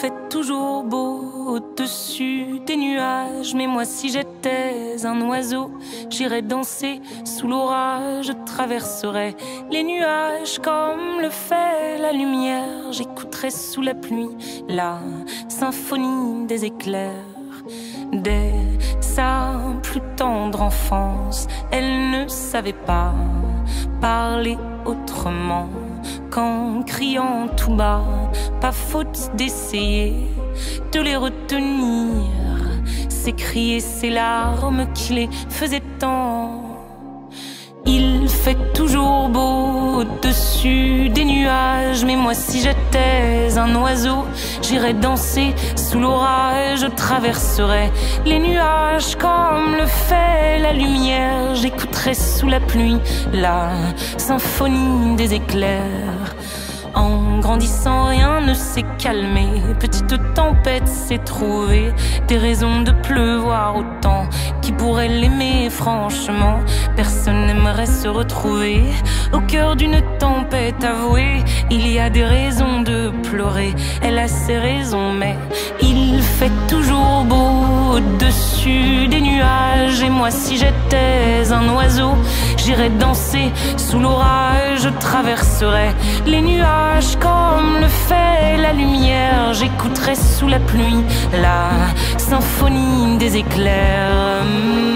fait toujours beau au-dessus des nuages. Mais moi, si j'étais un oiseau, j'irais danser sous l'orage. Je traverserais les nuages comme le fait la lumière. J'écouterais sous la pluie la symphonie des éclairs. Dès sa plus tendre enfance, elle ne savait pas parler autrement qu'en criant tout bas. Pas faute d'essayer de les retenir. Ces cris ces larmes qui les faisaient tant. Il fait beau des nuages, mais moi si j'étais un oiseau, j'irais danser sous l'orage, je traverserais les nuages comme le fait la lumière, j'écouterais sous la pluie la symphonie des éclairs. En grandissant, rien ne s'est calmé. Petite tempête s'est trouvée. Des raisons de pleuvoir autant. Qui pourrait l'aimer, franchement Personne n'aimerait se retrouver au cœur d'une tempête avouée. Il y a des raisons de pleurer. Elle a ses raisons, mais il fait toujours beau au-dessus des nuages. Et moi, si j'étais un oiseau, j'irais danser sous l'orage. Je traverserais les nuages comme le fait la lumière. J'écouterai sous la pluie la symphonie des éclairs. um